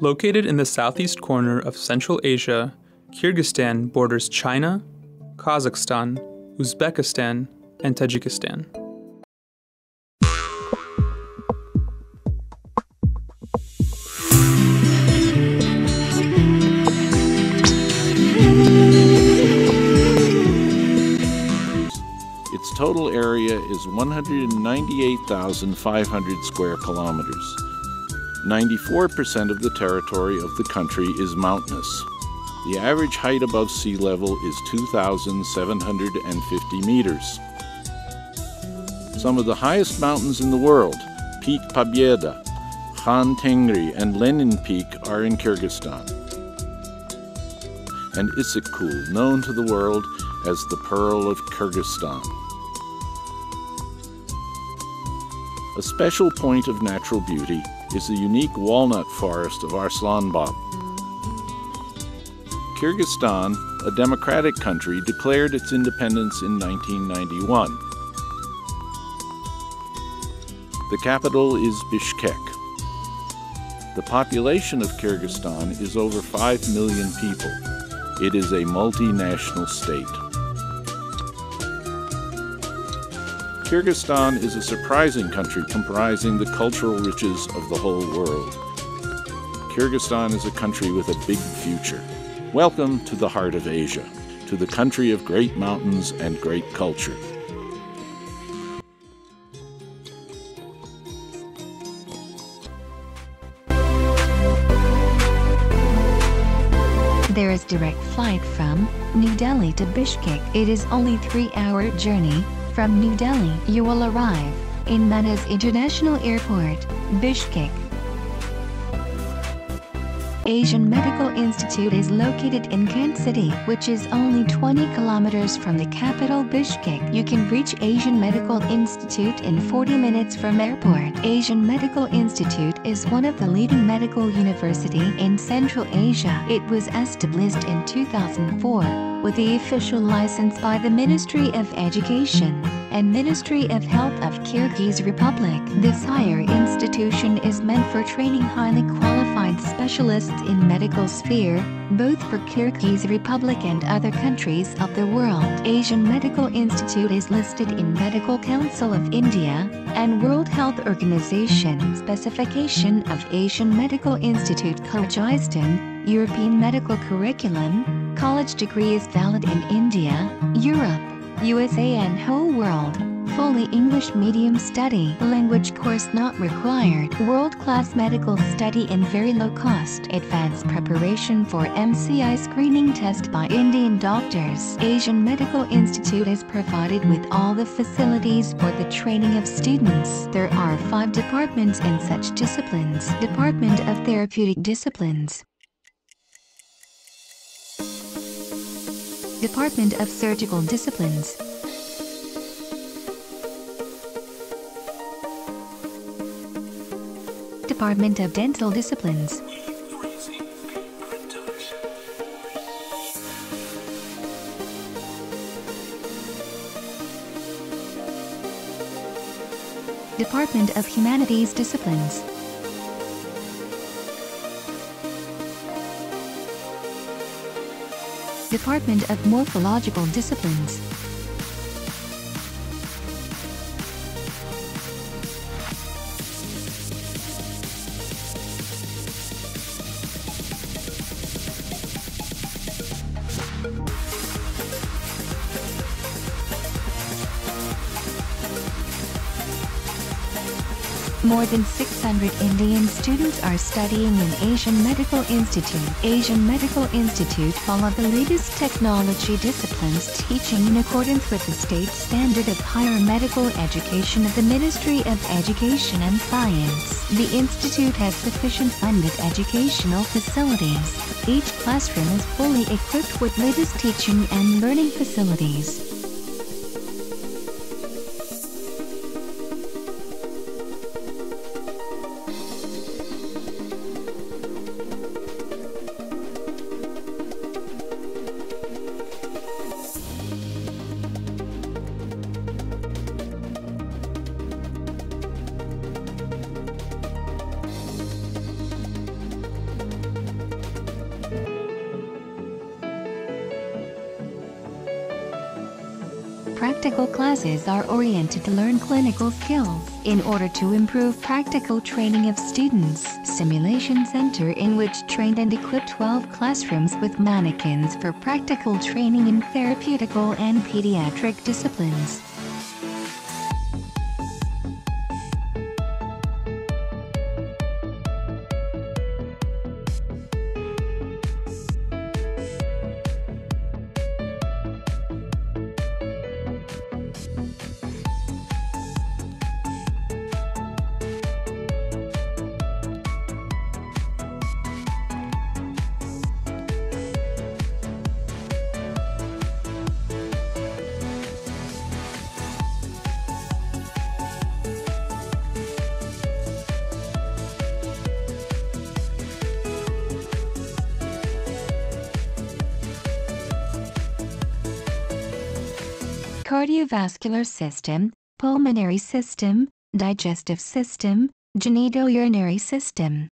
Located in the southeast corner of Central Asia, Kyrgyzstan borders China, Kazakhstan, Uzbekistan, and Tajikistan. Its total area is 198,500 square kilometers. 94% of the territory of the country is mountainous. The average height above sea level is 2,750 meters. Some of the highest mountains in the world, Peak Pobeda, Khan Tengri, and Lenin Peak, are in Kyrgyzstan. And Issyk-Kul, known to the world as the Pearl of Kyrgyzstan. A special point of natural beauty is the unique walnut forest of Arslanbob. Kyrgyzstan, a democratic country, declared its independence in 1991. The capital is Bishkek. The population of Kyrgyzstan is over 5 million people. It is a multinational state. Kyrgyzstan is a surprising country comprising the cultural riches of the whole world. Kyrgyzstan is a country with a big future. Welcome to the heart of Asia, to the country of great mountains and great culture. There is direct flight from New Delhi to Bishkek. It is only 3-hour journey. From New Delhi, you will arrive in Manas International Airport, Bishkek. Asian Medical Institute is located in Kant City, which is only 20 kilometers from the capital Bishkek. You can reach Asian Medical Institute in 40 minutes from airport. Asian Medical Institute is one of the leading medical university in Central Asia. It was established in 2004 with the official license by the Ministry of Education and Ministry of Health of Kyrgyz Republic. This higher institution is meant for training highly qualified specialists in medical sphere, both for Kyrgyz Republic and other countries of the world. Asian Medical Institute is listed in Medical Council of India and World Health Organization specification of Asian Medical Institute Kyrgyzstan, European Medical Curriculum, college degree is valid in India, Europe, USA and whole world. Fully English medium study. Language course not required. World-class medical study in very low cost. Advanced preparation for MCI screening test by Indian doctors. Asian Medical Institute is provided with all the facilities for the training of students. There are five departments in such disciplines. Department of Therapeutic Disciplines. Department of Surgical Disciplines. Department of Dental Disciplines. Department of Humanities Disciplines. Department of Morphological Disciplines. More than 600 Indian students are studying in Asian Medical Institute. Asian Medical Institute follow the latest technology disciplines teaching in accordance with the state standard of higher medical education of the Ministry of Education and Science. The institute has sufficient funded educational facilities. Each classroom is fully equipped with latest teaching and learning facilities. Practical classes are oriented to learn clinical skills in order to improve practical training of students. Simulation Center in which trained and equipped 12 classrooms with mannequins for practical training in therapeutical and pediatric disciplines. Cardiovascular system, pulmonary system, digestive system, genitourinary system.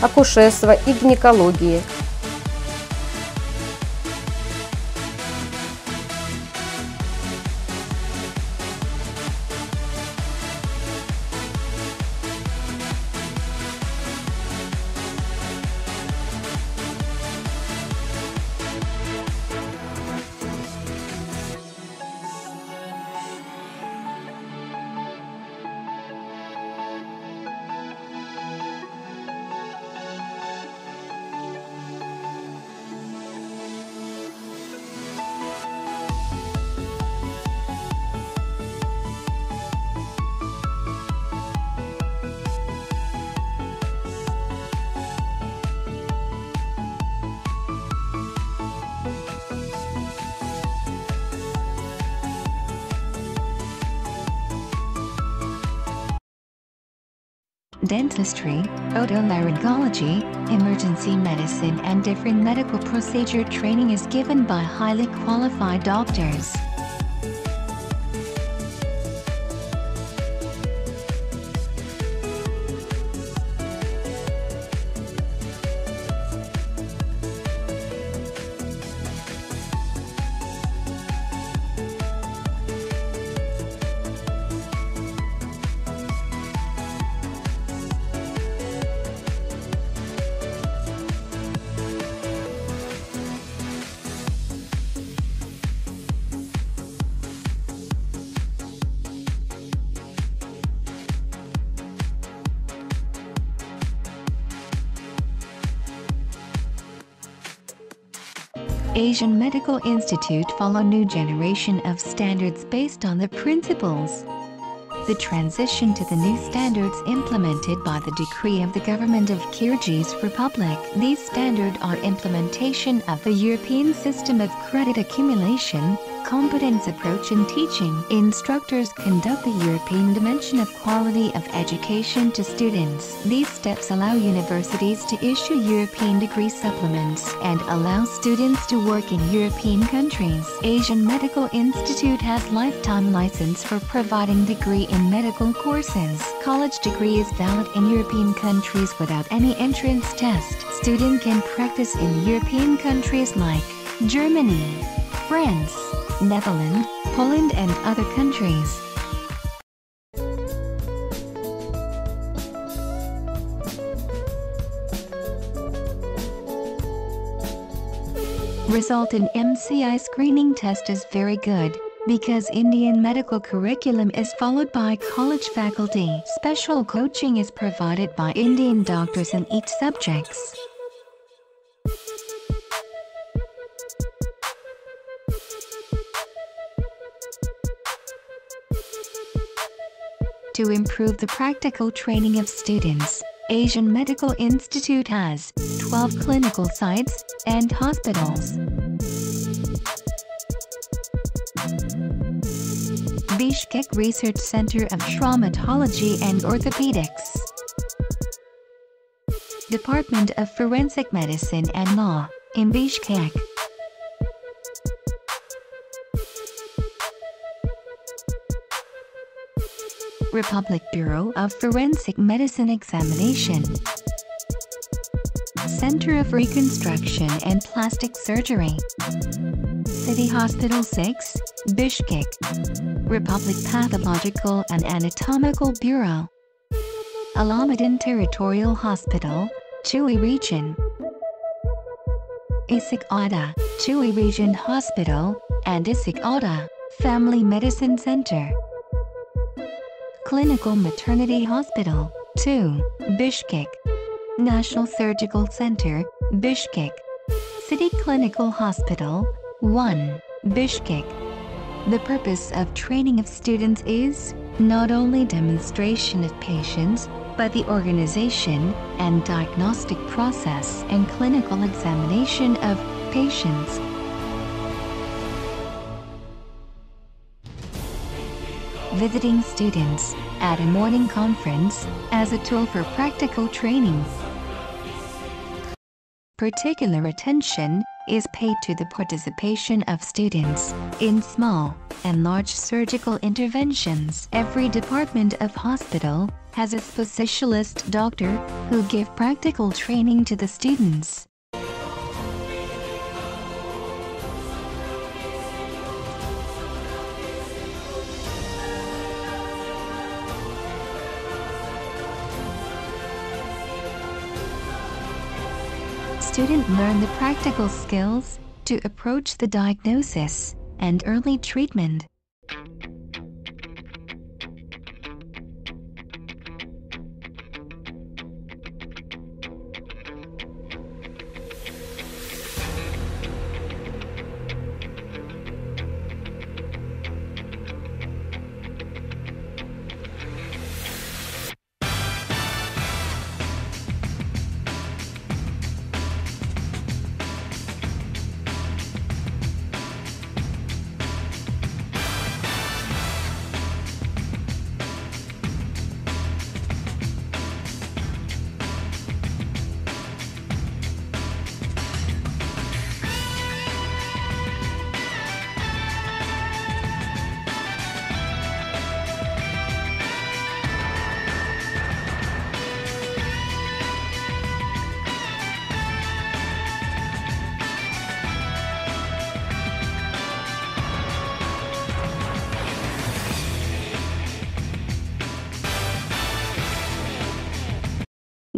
Акушерства и гинекологии. Dentistry, otolaryngology, emergency medicine and different medical procedure training is given by highly qualified doctors. Asian Medical Institute follow new generation of standards based on the principles. The transition to the new standards implemented by the decree of the government of Kyrgyz Republic. These standards are implementation of the European system of credit accumulation, competence approach in teaching. Instructors conduct the European dimension of quality of education to students. These steps allow universities to issue European degree supplements and allow students to work in European countries. Asian Medical Institute has lifetime license for providing degree in medical courses. College degree is valid in European countries without any entrance test. Student can practice in European countries like Germany, France, Netherlands, Poland and other countries. Result in MCI screening test is very good because Indian medical curriculum is followed by college faculty. Special coaching is provided by Indian doctors in each subjects. To improve the practical training of students, Asian Medical Institute has 12 clinical sites and hospitals. Bishkek Research Center of Traumatology and Orthopedics. Department of Forensic Medicine and Law, in Bishkek. Republic Bureau of Forensic Medicine Examination. Center of Reconstruction and Plastic Surgery. City Hospital 6, Bishkek. Republic Pathological and Anatomical Bureau. Alamedin Territorial Hospital, Chui Region. Issyk-Ata, Chui Region Hospital, and Issyk-Ata, Family Medicine Center. Clinical Maternity Hospital, 2, Bishkek. National Surgical Center, Bishkek. City Clinical Hospital, 1, Bishkek. The purpose of training of students is not only demonstration of patients, but the organization and diagnostic process and clinical examination of patients. Visiting students at a morning conference as a tool for practical training. Particular attention is paid to the participation of students in small and large surgical interventions. Every department of hospital has a specialist doctor who give practical training to the students. Student learn the practical skills to approach the diagnosis and early treatment.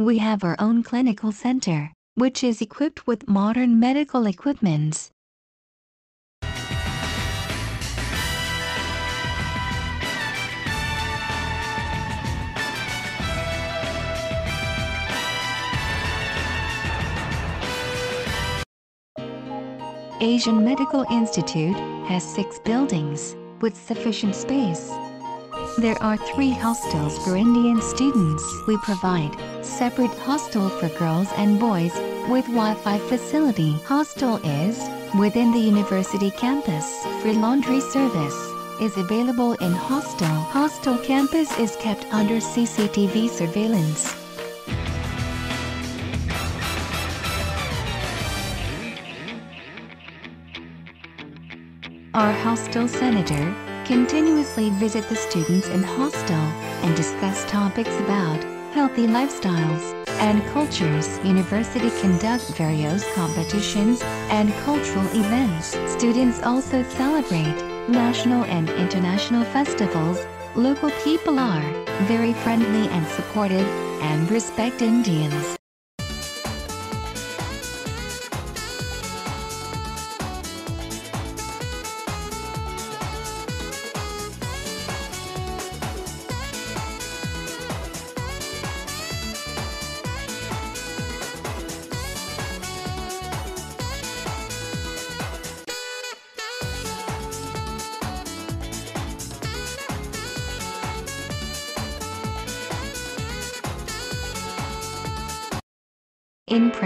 We have our own clinical center, which is equipped with modern medical equipment. Asian Medical Institute has six buildings with sufficient space. There are three hostels for Indian students. We provide separate hostel for girls and boys with Wi-Fi facility. Hostel is within the university campus. Free laundry service is available in hostel. Hostel campus is kept under CCTV surveillance. Our hostel senator continuously visit the students in hostel and discuss topics about healthy lifestyles and cultures. University conduct various competitions and cultural events. Students also celebrate national and international festivals. Local people are very friendly and supportive and respect Indians.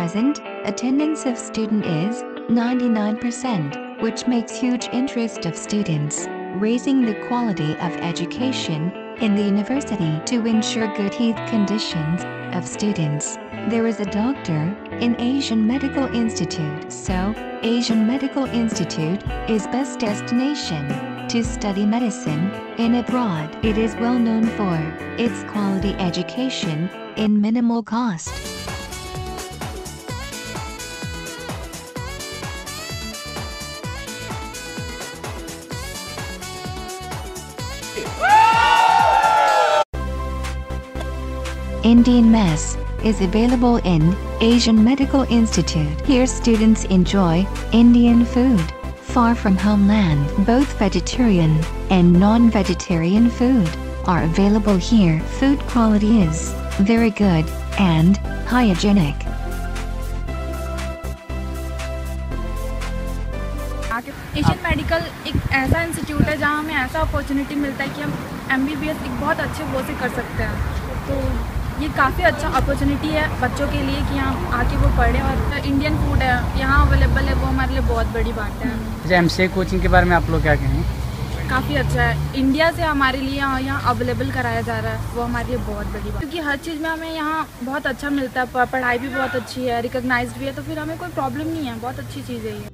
Present, attendance of student is 99%, which makes huge interest of students. raising the quality of education in the university to ensure good health conditions of students. There is a doctor in Asian Medical Institute, so Asian Medical Institute is best destination to study medicine in abroad. It is well known for its quality education in minimal cost. Indian Mess is available in Asian Medical Institute. Here students enjoy Indian food, far from homeland. Both vegetarian and non-vegetarian food are available here. Food quality is very good and hygienic. Asian medical एक ऐसा institute है जहाँ हमें ऐसा opportunity मिलता है कि हम एम एक बहुत अच्छे वो से कर सकते हैं तो ये काफ़ी अच्छा अपॉर्चुनिटी है बच्चों के लिए कि यहाँ आके वो पढ़े और इंडियन फ़ूड है यहाँ अवेलेबल है वो हमारे लिए बहुत बड़ी बात है। अच्छा एम कोचिंग के बारे में आप लोग क्या कहें काफ़ी अच्छा है। इंडिया से हमारे लिए यहाँ यहाँ अवेलेबल कराया जा रहा है वो हमारे लिए बहुत बड़ी बात क्योंकि हर चीज़ में हमें यहाँ बहुत अच्छा मिलता है पढ़ाई भी बहुत अच्छी है रिकोगनाइज भी है तो फिर हमें कोई प्रॉब्लम नहीं है बहुत अच्छी चीज़ है ये।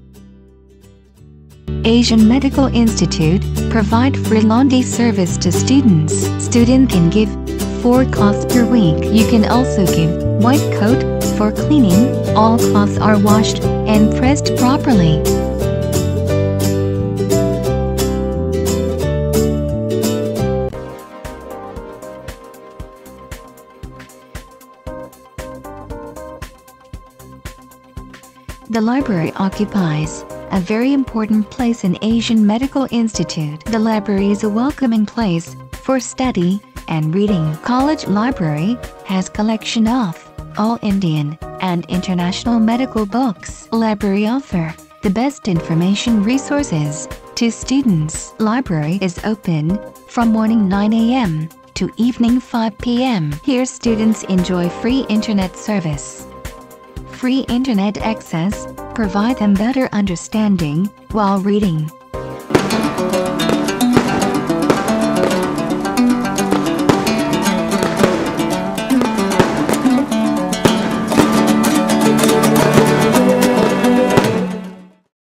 Asian Medical Institute provide free laundry service to students. Student can give 4 cloths per week. You can also give white coat for cleaning. All cloths are washed and pressed properly. The library occupies a very important place in Asian Medical Institute. The library is a welcoming place for study and reading. College Library has collection of all Indian and international medical books. Library offer the best information resources to students. Library is open from morning 9 a.m. to evening 5 p.m. Here students enjoy free internet service. Free internet access provide them better understanding while reading.